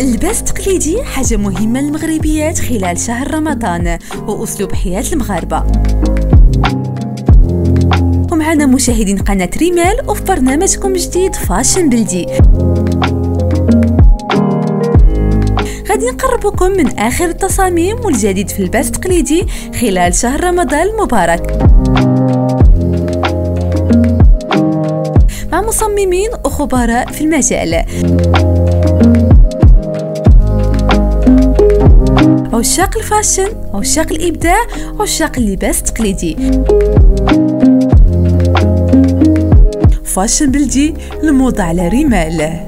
اللباس التقليدي حاجة مهمة للمغربيات خلال شهر رمضان وأسلوب حياة المغاربة. ومعنا مشاهدين قناة ريمال وفي برنامجكم جديد فاشن بلدي. غادي نقربكم من آخر التصاميم والجديد في اللباس التقليدي خلال شهر رمضان المبارك. مع مصممين وخبراء في المجال. عشاق الفاشن عشاق الإبداع عشاق اللباس التقليدي. فاشن بلدي الموضة على رمال.